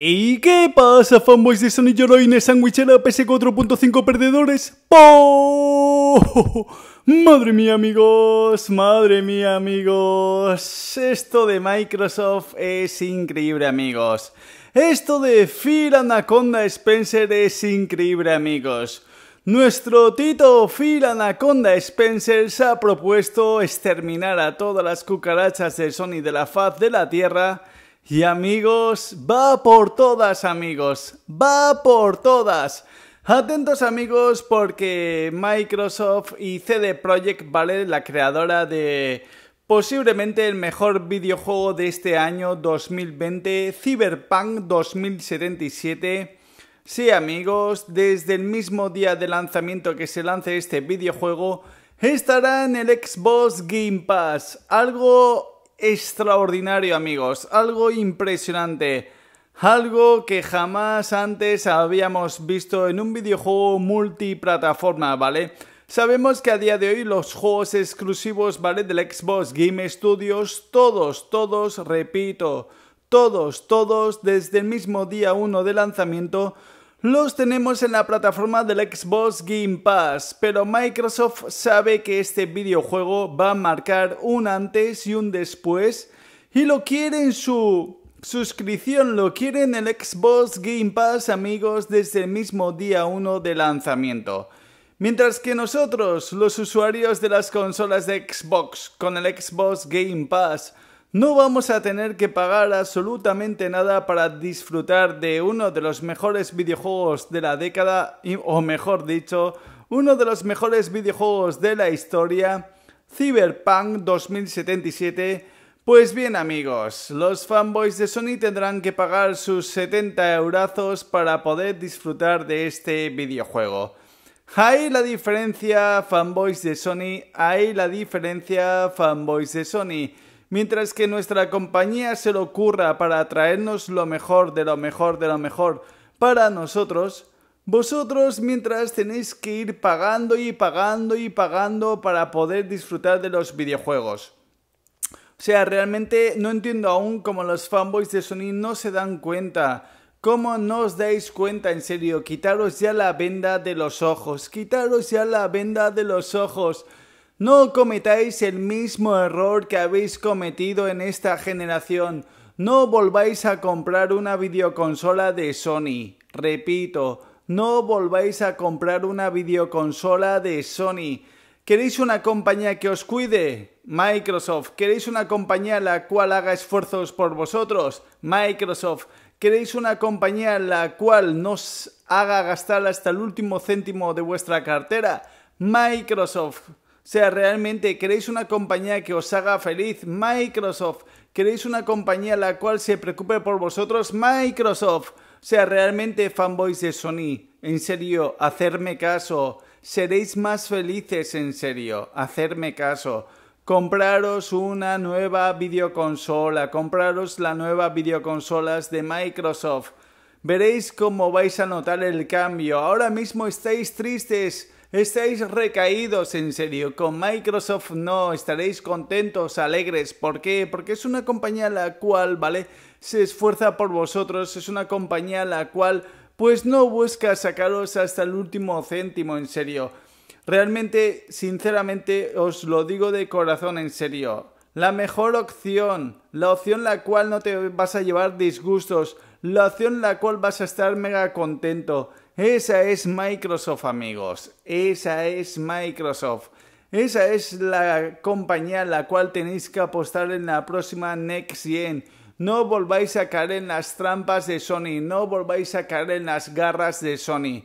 ¿Y qué pasa, fanboys de Sony Yoroine Sandwichera PS4.5 perdedores? ¡Po! Madre mía, amigos, madre mía, amigos. Esto de Microsoft es increíble, amigos. Esto de Phil Anaconda Spencer es increíble, amigos. Nuestro Tito Phil Anaconda Spencer se ha propuesto exterminar a todas las cucarachas de Sony de la faz de la Tierra y amigos, va por todas amigos, va por todas. Atentos amigos porque Microsoft y CD Projekt, ¿vale? La creadora de posiblemente el mejor videojuego de este año 2020, Cyberpunk 2077. Sí amigos, desde el mismo día de lanzamiento que se lance este videojuego, estará en el Xbox Game Pass. Algo extraordinario amigos, algo impresionante, algo que jamás antes habíamos visto en un videojuego multiplataforma, ¿vale? Sabemos que a día de hoy los juegos exclusivos, ¿vale? Del Xbox Game Studios, todos, todos, repito, todos, todos, desde el mismo día 1 de lanzamiento, los tenemos en la plataforma del Xbox Game Pass, pero Microsoft sabe que este videojuego va a marcar un antes y un después y lo quiere en su suscripción, lo quiere en el Xbox Game Pass amigos desde el mismo día 1 de lanzamiento. Mientras que nosotros, los usuarios de las consolas de Xbox con el Xbox Game Pass, no vamos a tener que pagar absolutamente nada para disfrutar de uno de los mejores videojuegos de la década, o mejor dicho, uno de los mejores videojuegos de la historia, Cyberpunk 2077. Pues bien amigos, los fanboys de Sony tendrán que pagar sus 70 eurazos para poder disfrutar de este videojuego. Hay la diferencia fanboys de Sony, hay la diferencia fanboys de Sony. Mientras que nuestra compañía se lo ocurra para traernos lo mejor de lo mejor de lo mejor para nosotros, vosotros mientras tenéis que ir pagando y pagando y pagando para poder disfrutar de los videojuegos. O sea, realmente no entiendo aún cómo los fanboys de Sony no se dan cuenta. ¿Cómo no os dais cuenta, en serio? Quitaros ya la venda de los ojos. Quitaros ya la venda de los ojos. No cometáis el mismo error que habéis cometido en esta generación. No volváis a comprar una videoconsola de Sony. Repito, no volváis a comprar una videoconsola de Sony. ¿Queréis una compañía que os cuide? Microsoft. ¿Queréis una compañía la cual haga esfuerzos por vosotros? Microsoft. ¿Queréis una compañía la cual nos haga gastar hasta el último céntimo de vuestra cartera? Microsoft sea, realmente queréis una compañía que os haga feliz, Microsoft. Queréis una compañía la cual se preocupe por vosotros, Microsoft. Sea, realmente fanboys de Sony, en serio, hacerme caso. Seréis más felices, en serio, hacerme caso. Compraros una nueva videoconsola, compraros la nueva videoconsolas de Microsoft. Veréis cómo vais a notar el cambio. Ahora mismo estáis tristes Estáis recaídos en serio. Con Microsoft no estaréis contentos, alegres. ¿Por qué? Porque es una compañía la cual, ¿vale? Se esfuerza por vosotros. Es una compañía la cual, pues no busca sacaros hasta el último céntimo, en serio. Realmente, sinceramente, os lo digo de corazón, en serio. La mejor opción, la opción la cual no te vas a llevar disgustos, la opción la cual vas a estar mega contento. Esa es Microsoft, amigos. Esa es Microsoft. Esa es la compañía en la cual tenéis que apostar en la próxima Next Gen. No volváis a caer en las trampas de Sony. No volváis a caer en las garras de Sony.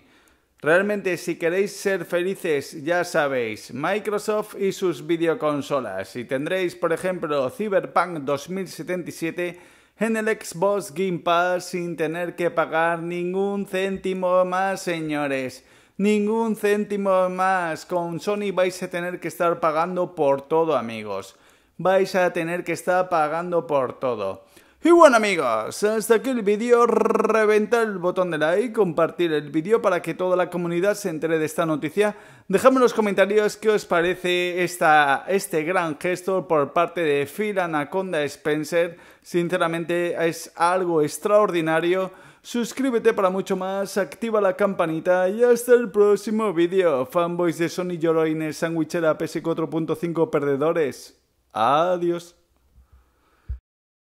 Realmente, si queréis ser felices, ya sabéis, Microsoft y sus videoconsolas. Y tendréis, por ejemplo, Cyberpunk 2077 en el Xbox Game Pass sin tener que pagar ningún céntimo más, señores. Ningún céntimo más. Con Sony vais a tener que estar pagando por todo, amigos. Vais a tener que estar pagando por todo. Y bueno amigos, hasta aquí el vídeo, reventar el botón de like, compartir el vídeo para que toda la comunidad se entere de esta noticia. Dejadme en los comentarios qué os parece esta, este gran gesto por parte de Phil Anaconda Spencer. Sinceramente es algo extraordinario. Suscríbete para mucho más, activa la campanita y hasta el próximo vídeo. Fanboys de Sony Yoroines, Sandwichera PS4.5 perdedores. Adiós.